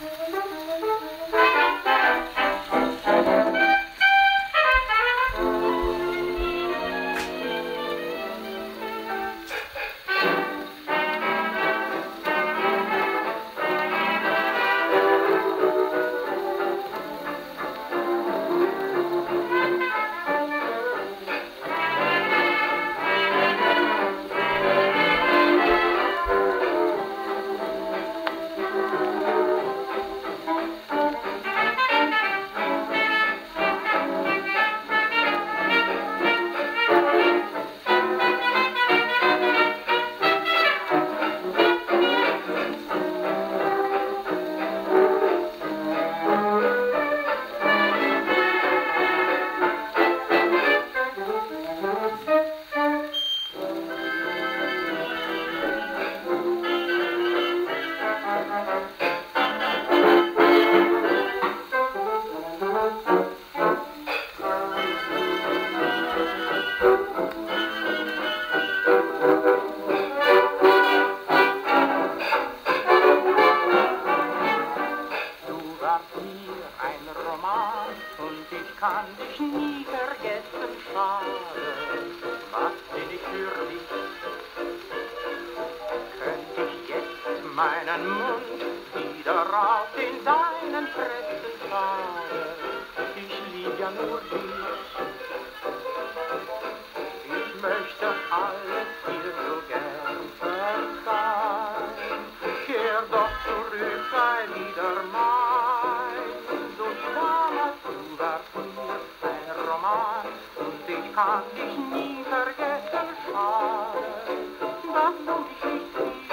Música ein Roman und ich kann dich nie vergessen, schade, was bin ich für dich? Könnte ich jetzt meinen Mund wieder auf in deinen pressen, schade, ich lieb ja nur dich. Ich möchte alles dir so gern verzeihen, kehr doch zurück, sei wieder mein. Ich kann dich nie vergessen, schade, dass du mich nicht siehst.